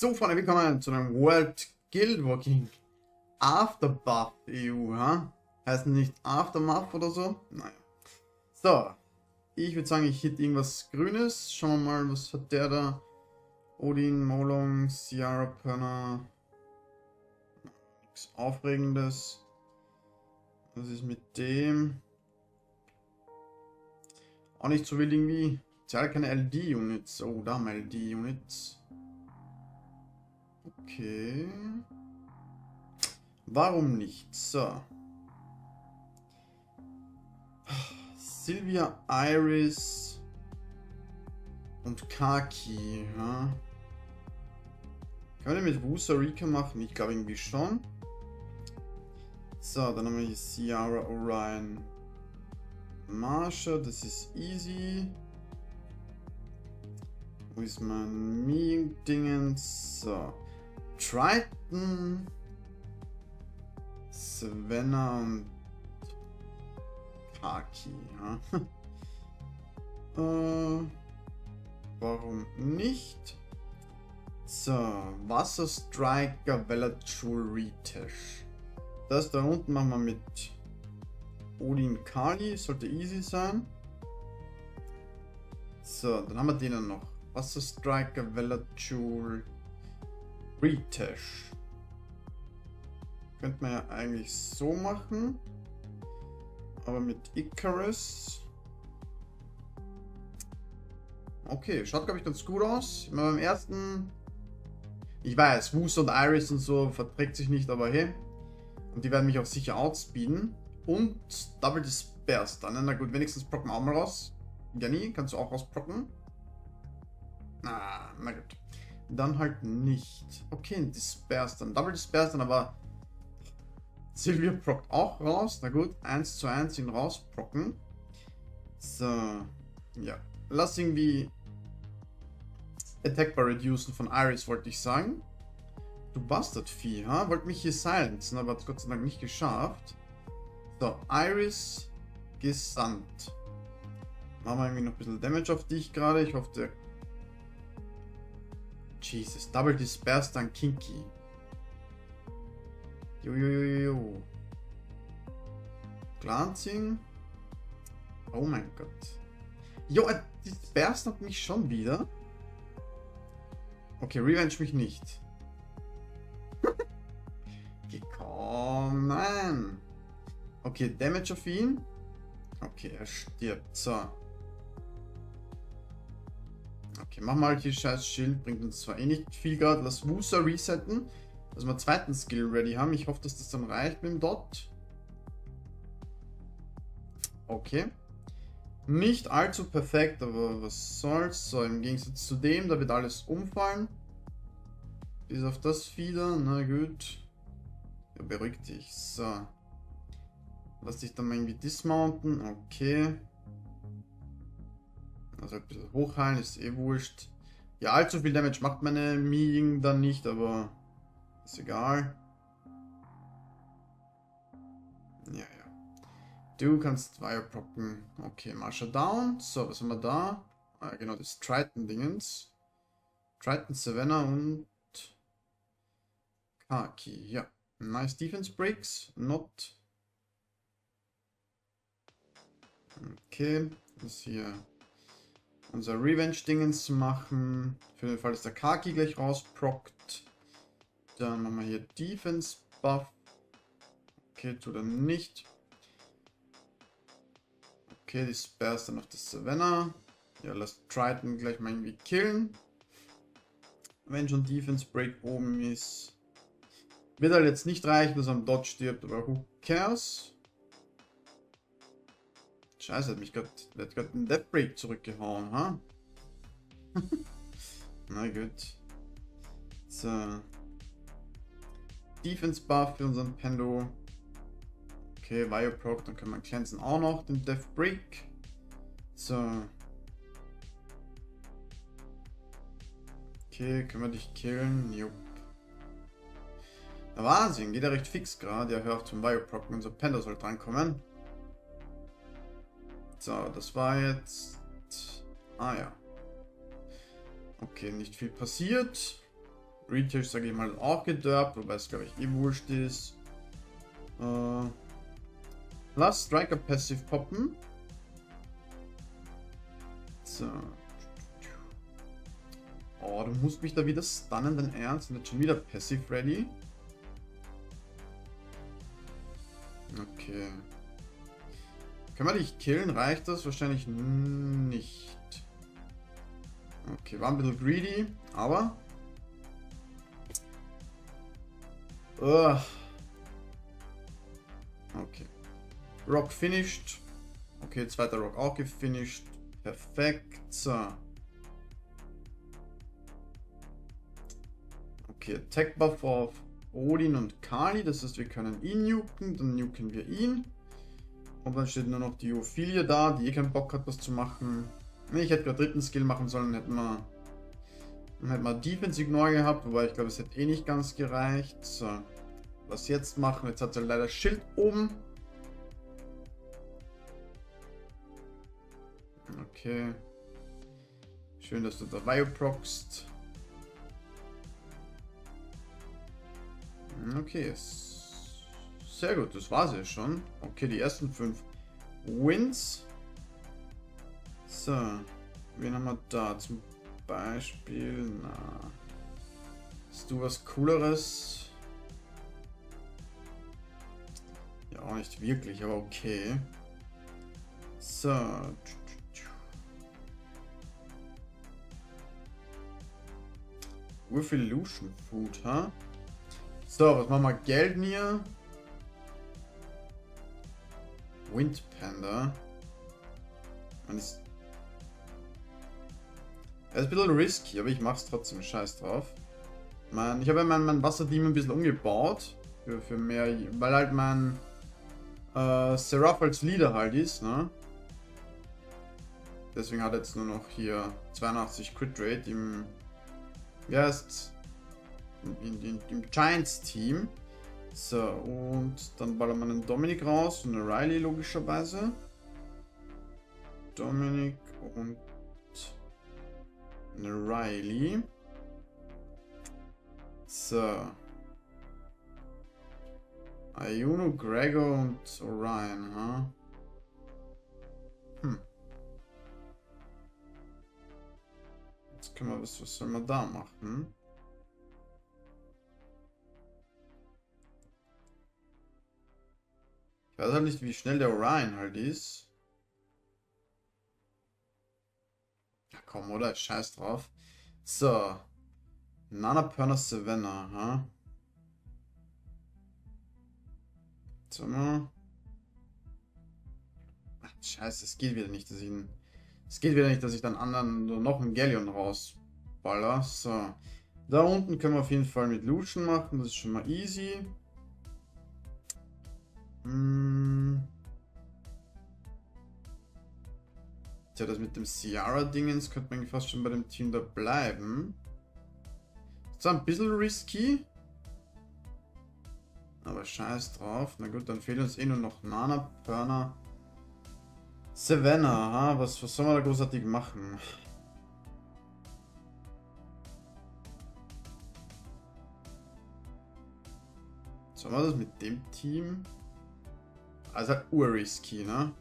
So, Freunde, willkommen zu einem World Guild Walking Afterbuff EU, ha? Heißt nicht Aftermath oder so? Naja. So, ich würde sagen, ich hit irgendwas Grünes. Schauen wir mal, was hat der da? Odin, Molong, Ciara, Perna. Nichts Aufregendes. Was ist mit dem? Auch nicht so wild irgendwie. Zahl keine LD-Units. Oh, da haben wir LD-Units. Okay. Warum nicht? So. Sylvia, Iris und Kaki. Ja. Können wir mit Wusa Rika machen? Ich glaube irgendwie schon. So, dann haben wir hier Ciara, Orion, Marsha. Das ist easy. Wo ist mein Meme-Dingens? So. Triton. Svenna und Kaki. Ja. äh, warum nicht? So, Wasserstriker Velatru Ritesh. Das da unten machen wir mit Odin Kali, sollte easy sein. So, dann haben wir den noch. Wasserstriker Velatru Ritesh. Könnte man ja eigentlich so machen. Aber mit Icarus. Okay, schaut glaube ich ganz gut aus. Immer beim ersten. Ich weiß, Woos und Iris und so verträgt sich nicht, aber hey. Und die werden mich auch sicher outspeeden. Und Double Disperse dann. Na gut, wenigstens procken auch mal raus. Jenny, kannst du auch rausprocken? Ah, na gut. Dann halt nicht. Okay, Disperse dann. Double Disperse dann, aber Silvia prockt auch raus. Na gut, 1 zu 1 ihn rausprocken. So, ja. Lass irgendwie Attack Bar reducen von Iris, wollte ich sagen. Du Bastardvieh, ha? Wollt mich hier silenzen, aber hat Gott sei Dank nicht geschafft. So, Iris gesandt. Machen wir irgendwie noch ein bisschen Damage auf dich gerade. Ich hoffe, der... Jesus, Double Disperse dann Kinky. Jojojojo. Glancing. Oh mein Gott. Jo, äh, Disperse hat mich schon wieder. Okay, Revenge mich nicht. Gekommen. Okay, Damage auf ihn. Okay, er stirbt. So. Okay, mach mal die scheiß Schild. Bringt uns zwar eh nicht viel gerade. Lass Wusa resetten. Dass wir einen zweiten Skill ready haben. Ich hoffe, dass das dann reicht mit dem Dot. Okay. Nicht allzu perfekt, aber was soll's. So, im Gegensatz zu dem, da wird alles umfallen. Bis auf das wieder. Na gut. Ja, beruhig dich. So. Lass dich dann mal irgendwie dismounten. Okay. Also ein bisschen hochheilen, ist eh wurscht. Ja, allzu viel Damage macht meine Ming dann nicht, aber ist egal. Ja, ja. Du kannst Fire proppen. Okay, Marsha down. So, was haben wir da? Ah, genau, das Triton-Dingens. Triton, Savannah und Kaki. Ja. Nice Defense Breaks. Not. Okay. Das hier unser Revenge-Dingens machen. Für den Fall, dass der Kaki gleich rausprockt. Dann machen wir hier Defense Buff. Okay, tut er nicht. Okay, die Spares dann auf das Savannah. Ja, lass Triton gleich mal irgendwie killen. Wenn schon Defense Break oben ist. Wird halt jetzt nicht reichen, dass er am Dodge stirbt, aber who cares? Scheiße, hat mich gerade einen Death Break zurückgehauen, ha? Na gut. So. Defense Buff für unseren Pendo. Okay, Bioproc, dann können wir glänzen auch noch den Death Break. So. Okay, können wir dich killen? Jupp. Der Wahnsinn, geht ja recht fix gerade. Ja, hör auf zum Bioproc, unser Pendo soll drankommen. So, das war jetzt... Ah ja. Okay, nicht viel passiert. Retail, sage ich mal, auch gedörbt, wobei es, glaube ich, eh wurscht ist. Äh, lass Striker Passive poppen. So. Oh, du musst mich da wieder stunnen, dein Ernst? Und jetzt schon wieder Passive ready? Okay. Können wir dich killen? Reicht das? Wahrscheinlich nicht. Okay, war ein bisschen greedy, aber... Ugh. Okay. Rock finished. Okay, zweiter Rock auch gefinished. Perfekt. So. Okay, Attack Buff auf Odin und Kali. Das heißt, wir können ihn nuken, dann nuken wir ihn. Und dann steht nur noch die Ophelia da, die eh keinen Bock hat, was zu machen. Ich hätte gerade dritten Skill machen sollen, hätten wir, dann hätten wir Defense Ignore gehabt, wobei ich glaube, es hätte eh nicht ganz gereicht. So, was jetzt machen? Jetzt hat er leider Schild oben. Okay. Schön, dass du dabei proxst. Okay, sehr gut, das war's ja schon. Okay, die ersten fünf Wins. So, wen haben wir da? Zum Beispiel, na, hast du was Cooleres? Ja, auch nicht wirklich, aber okay. So. Urfil Illusion Food, ha? Huh? So, was machen wir? Geldnir. Wind Panda. Man ist. Er ist ein bisschen risky, aber ich mach's trotzdem scheiß drauf. Man, ich habe ja mein, mein Wasserdemon ein bisschen umgebaut. Für, für mehr. Weil halt mein äh, Seraph als Leader halt ist, ne? Deswegen hat er jetzt nur noch hier 82 Crit Rate im. Wie heißt in, in, im Giants-Team. So, und dann ballern wir einen Dominik raus und eine Riley logischerweise. Dominik und eine Riley. So. Ayuno, Gregor und Orion, ha? Huh? Hm. Jetzt können wir was, was soll man da machen? Ich weiß halt nicht, wie schnell der Orion halt ist. Ja, komm, oder? Scheiß drauf. So. Nana Perna Savannah, ha? Mal. Ach, scheiße, es geht wieder nicht, dass ich Es geht wieder nicht, dass ich dann anderen noch einen Galleon rausballer. So. Da unten können wir auf jeden Fall mit Lucian machen, das ist schon mal easy. Hm. Tja, das mit dem Ciara-Dingens könnte man fast schon bei dem Team da bleiben. Ist zwar ein bisschen risky. Aber scheiß drauf. Na gut, dann fehlt uns eh nur noch Nana, Perna, Savannah. Ha? Was, was soll man da großartig machen? Sollen wir das mit dem Team? Also urrisky, ne?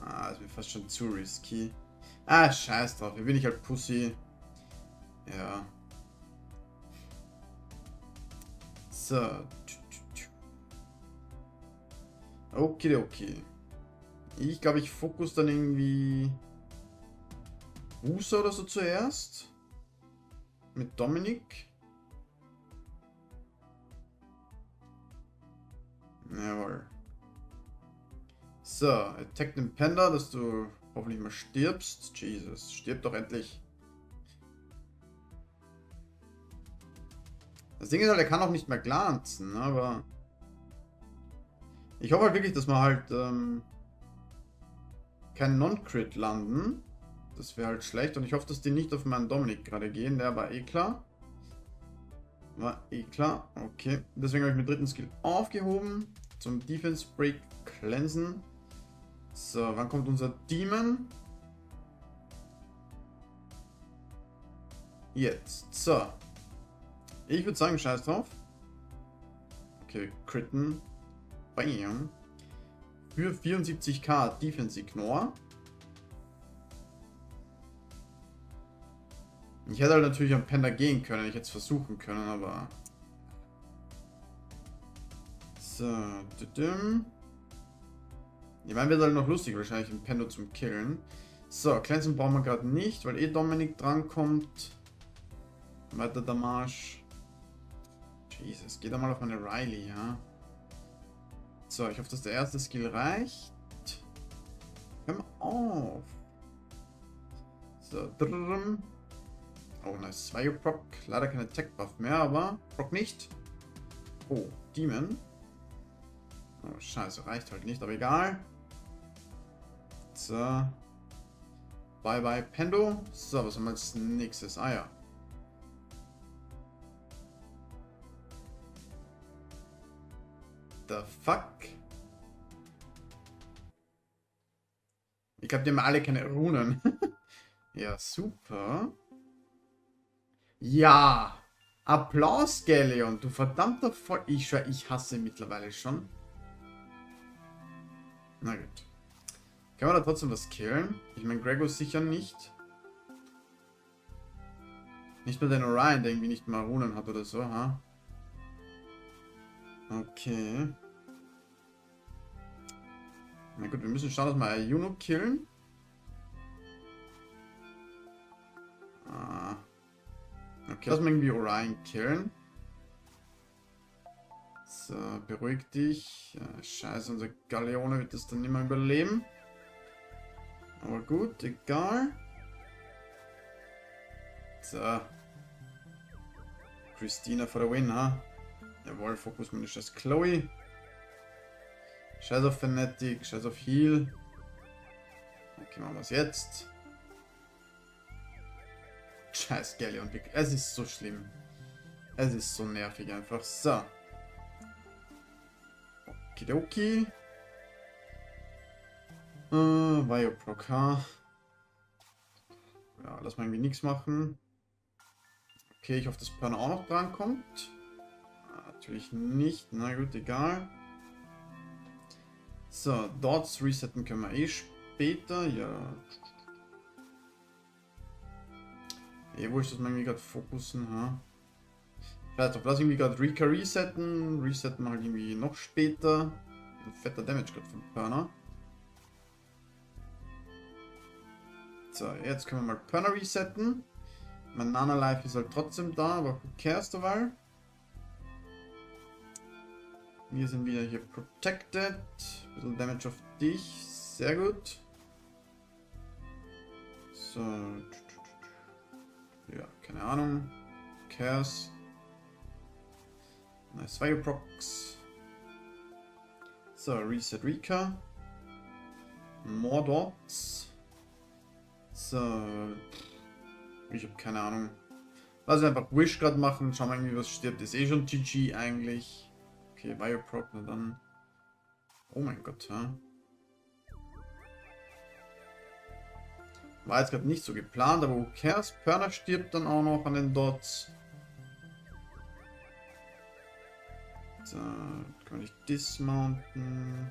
Ah, ist mir fast schon zu risky. Ah, scheiß drauf. Hier bin ich halt Pussy. Ja. So. Okay, okay. Ich glaube, ich fokus dann irgendwie Usa oder so zuerst. Mit Dominik. Jawohl. So, attack den Panda, dass du hoffentlich mal stirbst. Jesus, stirb doch endlich. Das Ding ist halt, er kann auch nicht mehr glanzen, ne, aber... Ich hoffe halt wirklich, dass wir halt ähm, kein Non-Crit landen. Das wäre halt schlecht und ich hoffe, dass die nicht auf meinen Dominik gerade gehen, der war eh klar. War eh klar. Okay. Deswegen habe ich meinen dritten Skill aufgehoben. Zum Defense Break Cleansen. So, wann kommt unser Demon? Jetzt. So. Ich würde sagen, scheiß drauf. Okay, critten. Bam. Für 74k Defense Ignore. Ich hätte halt natürlich am Panda gehen können. Ich hätte es versuchen können, aber... So. Ich meine, wird halt noch lustig wahrscheinlich, ein Pendo zum Killen. So, Cleansing brauchen wir gerade nicht, weil eh Dominik drankommt. Weiter Marsch. Jesus, geht einmal auf meine Riley, ja. So, ich hoffe, dass der erste Skill reicht. Hör mal auf. So, drrrm. Oh, nice. Zwei Proc. Leider keine Tech Buff mehr, aber Proc nicht. Oh, Demon. Oh, scheiße, reicht halt nicht, aber egal. So. Bye bye Pendo. So, was haben wir als nächstes? Ah ja. The fuck? Ich glaube, die haben alle keine Runen. ja, super. Ja. Applaus, Galleon. Du verdammter Voll... Ich schwör, ich hasse mittlerweile schon. Na gut. Kann man da trotzdem was killen? Ich meine, Gregor sicher nicht. Nicht nur den Orion, der irgendwie nicht mal Runen hat oder so, ha? Okay. Na gut, wir müssen schauen, dass wir Ayuno killen. Okay, lass mal irgendwie Orion killen. So, beruhig dich. Ja, scheiße, unser Galeone wird das dann nicht mehr überleben. Aber gut, egal. So. Christina for the win, ha? Jawohl, Fokus meine scheiß Chloe. Scheiß auf Fanatic, scheiß auf Heal. Okay, machen wir es jetzt. Scheiß Galleon. Es ist so schlimm. Es ist so nervig einfach. So. Okidoki. Äh, Bioproc, ha? Ja, lass mal irgendwie nichts machen. Okay, ich hoffe, dass Pan auch noch drankommt. Natürlich nicht. Na gut, egal. So, Dots resetten können wir eh später. Ja. Eh, wo ist das mal irgendwie gerade fokussen, ha? Vielleicht auf das irgendwie gerade Rika resetten. Resetten wir halt irgendwie noch später. Ein fetter Damage gerade von Perner. So, jetzt können wir mal Perner resetten. Mein Nana Life ist halt trotzdem da, aber who cares derweil? Wir sind wieder hier protected. Ein bisschen Damage auf dich. Sehr gut. So. Ja, keine Ahnung. Cares. Nice Fire Procs. So, Reset Rika. More Dots. So. Ich habe keine Ahnung. Lass einfach Wish gerade machen. Schauen wir irgendwie, was stirbt. Ist eh schon GG eigentlich. Okay, Bioprop, na dann. Oh mein Gott, ha? War jetzt gerade nicht so geplant, aber who cares? Perner stirbt dann auch noch an den Dots. So, kann ich dismounten.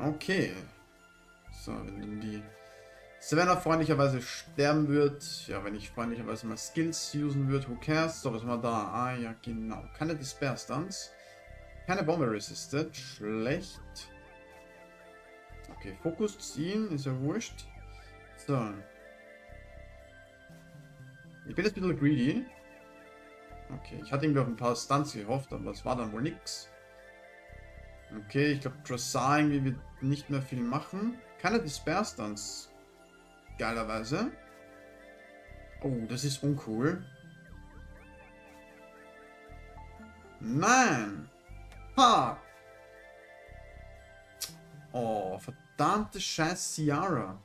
Okay. So, wenn die Savannah freundlicherweise sterben wird, ja, wenn ich freundlicherweise mal Skills usen würde, who cares? So, was wir da? Ah, ja, genau. Keine Despair Stunts. Keine Bombe Resisted. Schlecht. Okay, Fokus ziehen, ist ja wurscht. So. Ich bin jetzt ein bisschen greedy. Okay, ich hatte irgendwie auf ein paar Stunts gehofft, aber es war dann wohl nix. Okay, ich glaube, Drossar irgendwie wird nicht mehr viel machen. Keine Despair Stunts. Geilerweise. Oh, das ist uncool. Nein! Ha! Oh, verdammte scheiß Ciara.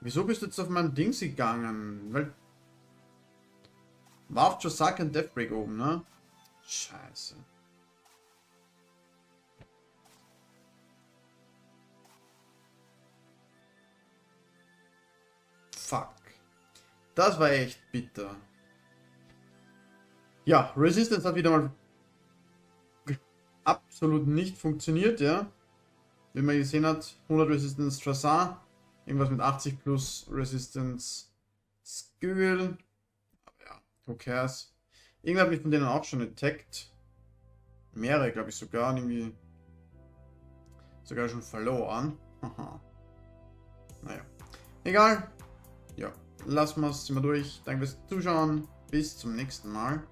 Wieso bist du jetzt auf meinem Dings gegangen? Weil... War auf Josaka und Deathbreak oben, ne? Scheiße. fuck. Das war echt bitter. Ja, Resistance hat wieder mal absolut nicht funktioniert, ja. Wie man gesehen hat, 100 Resistance Trassar, irgendwas mit 80 plus Resistance. Aber ja, who cares. Irgendwer hat mich von denen auch schon attacked. Mehrere, glaube ich sogar, irgendwie sogar schon verloren. Haha. naja. Egal. Ja, lassen wir es, wir durch. Danke fürs Zuschauen. Bis zum nächsten Mal.